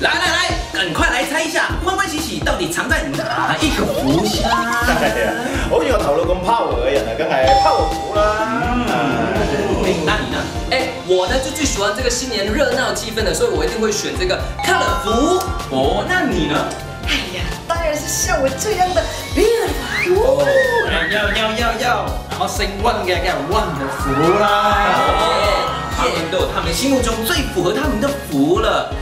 来来来，赶快来猜一下，欢欢喜喜到底藏在哪一个福箱？哎呀，好像我头脑咁 power 嘅人啊，梗系 power 啦。嗯，那你呢？哎，我呢就最喜欢这个新年热闹气氛的，所以我一定会选这个 color 福。哦，那你呢？哎呀，当然是像我这样的 beauty 哦。要要要要，然后剩 one 嘅嘅 one 福啦。他们都有他们心目中最符合他们的福了。